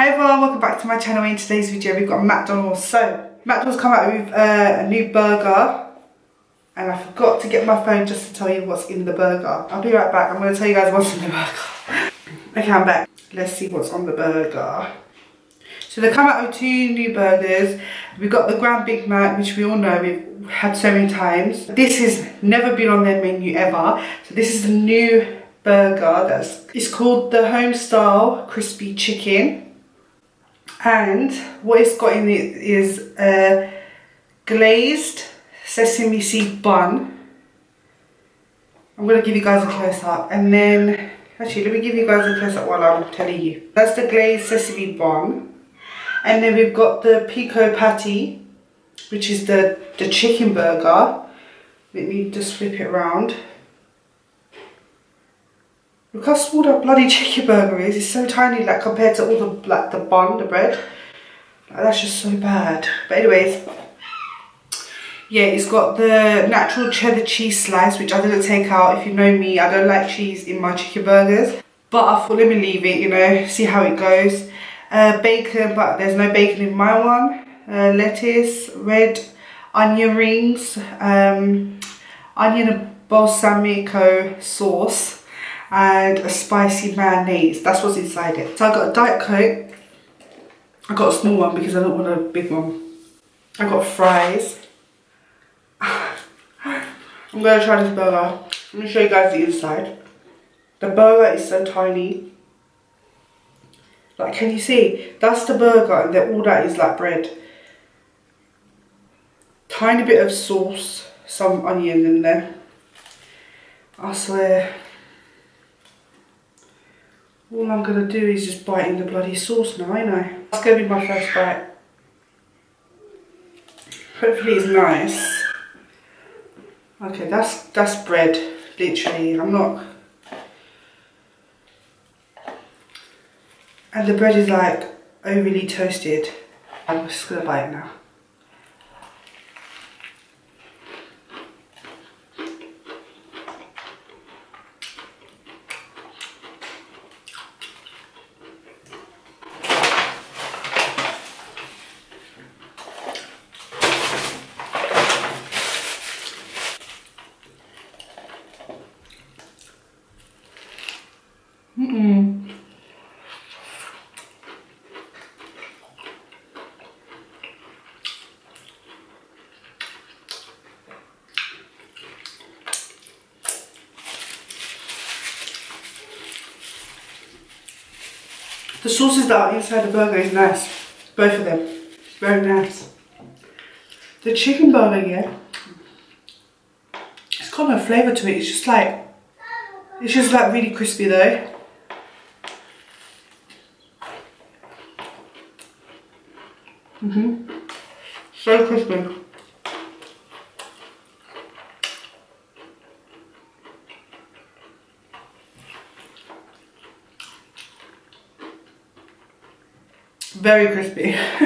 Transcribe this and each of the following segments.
Hi everyone, welcome back to my channel. In today's video we've got McDonald's. So, McDonald's come out with uh, a new burger and I forgot to get my phone just to tell you what's in the burger. I'll be right back. I'm going to tell you guys what's in the burger. okay, I'm back. Let's see what's on the burger. So they come out with two new burgers. We've got the Grand Big Mac, which we all know we've had so many times. This has never been on their menu ever. So this is the new burger that's it's called the Homestyle Crispy Chicken and what it's got in it is a glazed sesame seed bun. I'm going to give you guys a close-up and then actually let me give you guys a close-up while I'm telling you. That's the glazed sesame bun. And then we've got the pico patty which is the the chicken burger. Let me just flip it around Look how small that bloody chicken burger is. It's so tiny, like compared to all the like the bun, the bread. Like, that's just so bad. But anyways, yeah, it's got the natural cheddar cheese slice, which I didn't take out. If you know me, I don't like cheese in my chicken burgers. But I thought, let me leave it, you know, see how it goes. Uh, bacon, but there's no bacon in my one. Uh, lettuce, red onion rings, um, onion balsamico sauce and a spicy mayonnaise. That's what's inside it. So I got a Diet Coke. I got a small one because I don't want a big one. I got fries. I'm to try this burger. Let me show you guys the inside. The burger is so tiny. Like, can you see? That's the burger and then all that is like bread. Tiny bit of sauce, some onion in there. I swear. All I'm going to do is just bite in the bloody sauce now, ain't I? That's going to be my first bite. Hopefully it's nice. Okay, that's that's bread, literally. I'm not... And the bread is like overly toasted. I'm just going to bite now. The sauces that are inside the burger is nice. Both of them. Very nice. The chicken burger, yeah. It's got no flavour to it. It's just like, it's just like really crispy though. Mm hmm So crispy. Very crispy.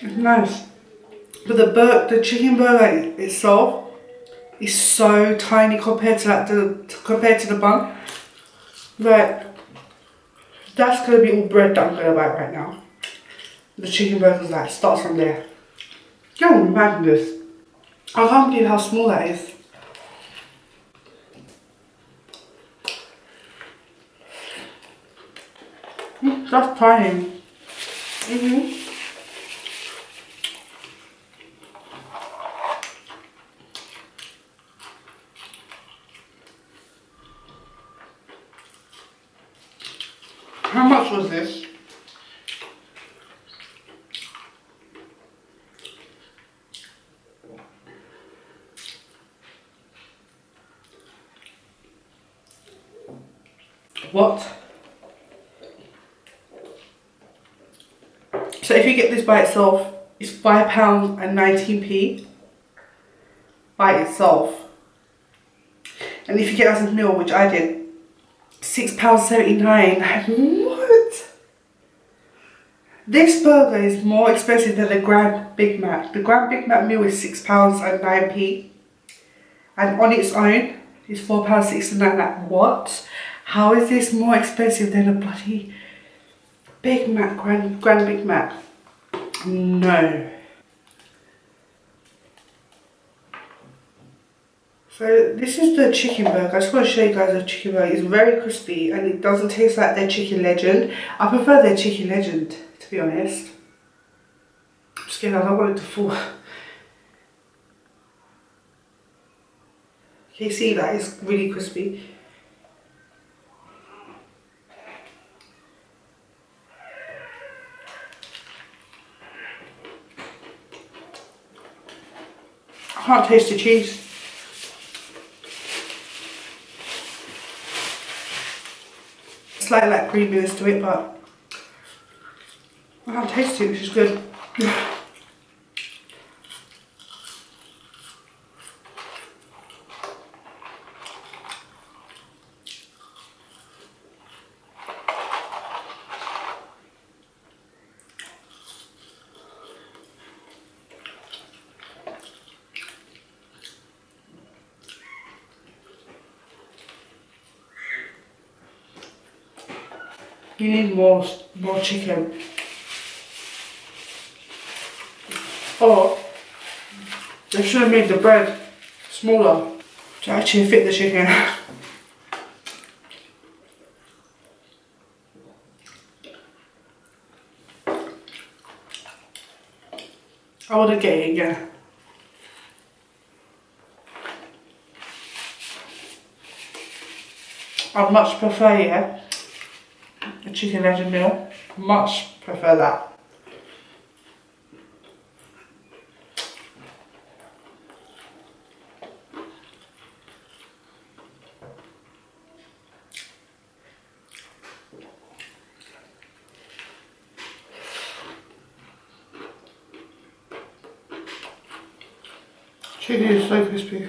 it's nice. But the bur the chicken burger itself is so tiny compared to like the compared to the bun. Like that's gonna be all bread that I'm gonna bite right now. The chicken burger's like starts from there. Oh madness. I can't believe how small that is. That's tiny. Mm hmm How much was this? What? So if you get this by itself, it's £5 and 19p by itself. And if you get as a meal, which I did, £6.79. What? This burger is more expensive than the Grand Big Mac. The Grand Big Mac meal is £6 and 9p. And on its own, it's £4.69. Like, what? How is this more expensive than a bloody Big Mac, Grand, Grand Big Mac? No. So this is the chicken burger. I just want to show you guys the chicken burger. It's very crispy and it doesn't taste like their chicken legend. I prefer their chicken legend, to be honest. I'm scared I don't want it to fall. Can you see that? It's really crispy. Can't taste the cheese. Slight like creaminess to it, but I can't taste it, which is good. You need more, more chicken. Or, they should have made the bread smaller to actually fit the chicken. I would get it again. I'd much prefer, yeah, a chicken legend meal. Much prefer that. Chicken is so crispy.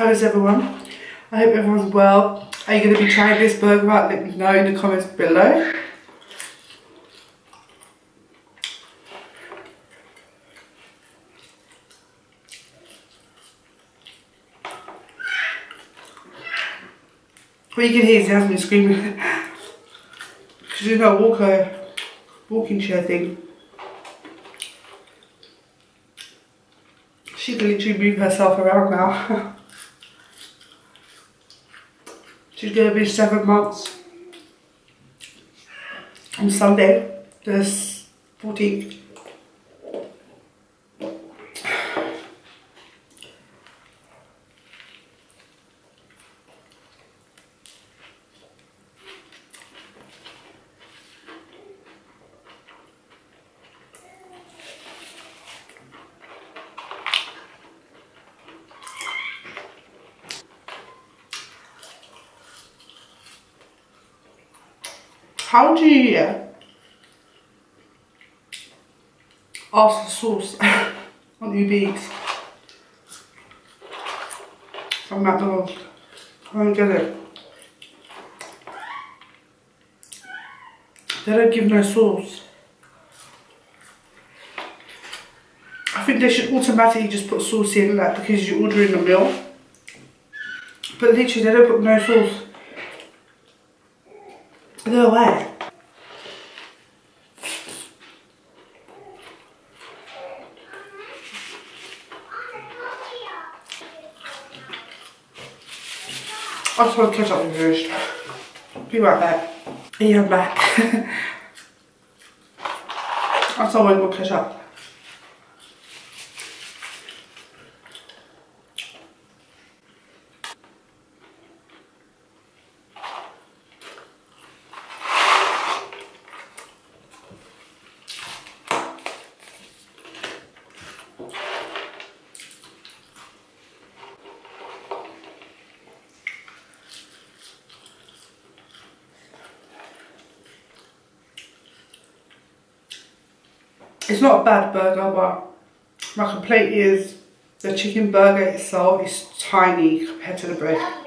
How is everyone? I hope everyone's well. Are you going to be trying this burger out? Let me know in the comments below. What you can hear Jasmine screaming. She's in her walker, walking chair thing. She can literally move herself around now. She's going to be seven months on Sunday, the 14th. How do you ask for sauce on Uber Eats from er er McDonald's? I don't get it. They don't give no sauce. I think they should automatically just put sauce in like because you're ordering a meal. But literally they don't put no sauce. No way. I just want to catch up with first. Be right back. Yeah, I'm back. I just want to catch up. It's not a bad burger, but my complaint is the chicken burger itself is tiny compared to the bread.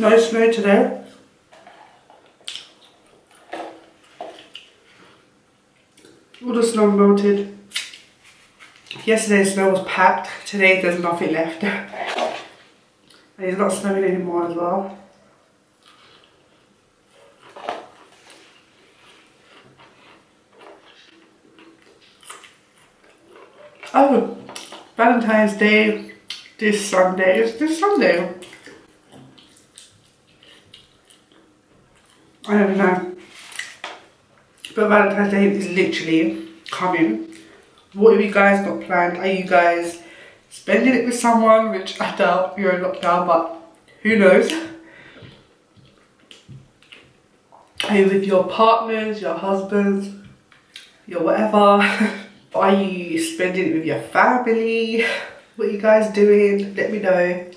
No snow today. All the snow melted. Yesterday's snow was packed. Today there's nothing left. and it's not snowing anymore as well. Oh, Valentine's Day this Sunday. Is this Sunday? I don't know. But Valentine's Day is literally coming. What have you guys got planned? Are you guys spending it with someone? Which I doubt you're in lockdown, but who knows? Are you with your partners, your husbands, your whatever? Are you spending it with your family? What are you guys doing? Let me know.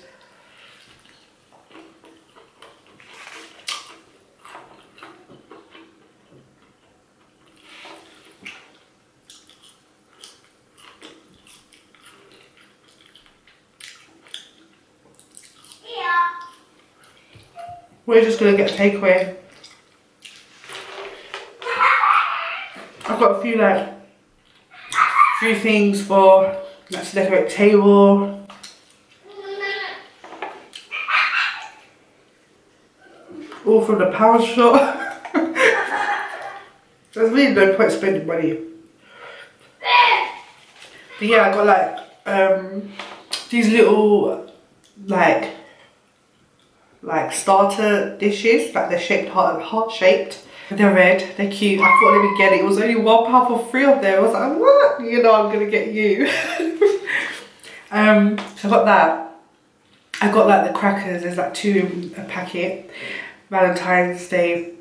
We're just gonna get a takeaway. I've got a few like, few things for let's decorate table. All from the power shop. There's really no point spending money. But yeah, I got like um, these little like like starter dishes, like they're shaped heart, heart shaped. They're red, they're cute. I thought let me get it. It was only one pound for three of them. I was like, what? You know, I'm gonna get you. um, so I got that. I got like the crackers. There's like two in a packet. Valentine's Day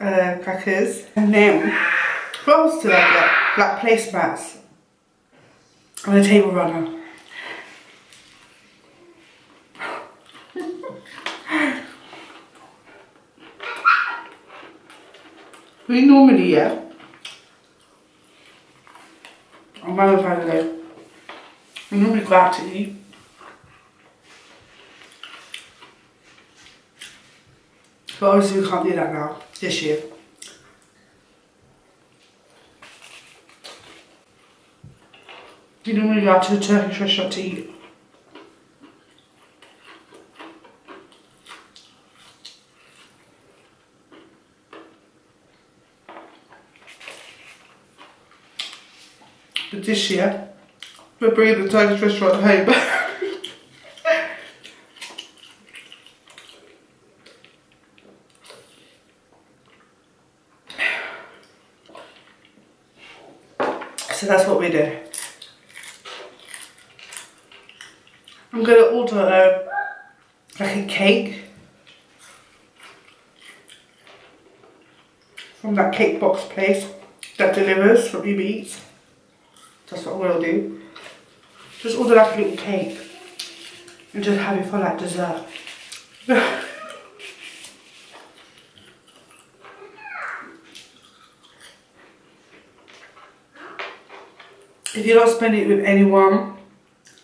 uh, crackers. And then what else did I get? Like placemats and a table runner. We normally, yeah, on Valentine's Day, we normally go out to eat. But obviously we can't do that now, this year. We normally go out to the Turkish restaurant to this year, we're bringing the Turkish restaurant home. so that's what we do. I'm gonna order a, like a cake from that cake box place that delivers from Uber Eats. That's what I'm gonna do. Just order like a little cake and just have it for like dessert. if you're not spending it with anyone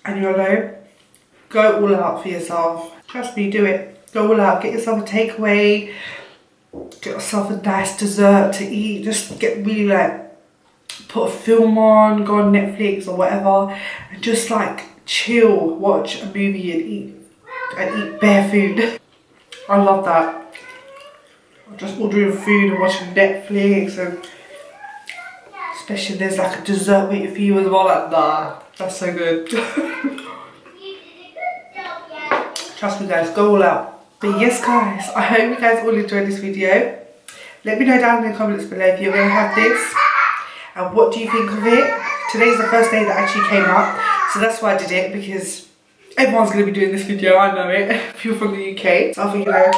and you're alone, go all out for yourself. Trust me, do it. Go all out. Get yourself a takeaway. Get yourself a nice dessert to eat. Just get really like put a film on, go on Netflix or whatever, and just like chill, watch a movie and eat and eat bare food. I love that. Just ordering food and watching Netflix and especially there's like a dessert waiting for you as well. Like that's so good. Trust me guys, go all out. But yes guys, I hope you guys all enjoyed this video. Let me know down in the comments below if you're to have this and what do you think of it? Today's the first day that actually came up, so that's why I did it because everyone's going to be doing this video, I know it, you're from the UK. So I think, you know,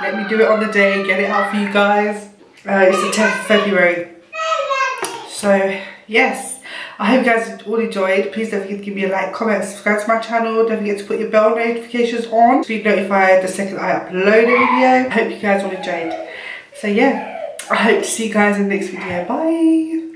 let me do it on the day, get it out for you guys. Uh, it's the 10th of February. So, yes. I hope you guys all enjoyed. Please don't forget to give me a like, comment, subscribe to my channel. Don't forget to put your bell notifications on to be notified the second I upload a video. I hope you guys all enjoyed. So yeah, I hope to see you guys in the next video. Bye.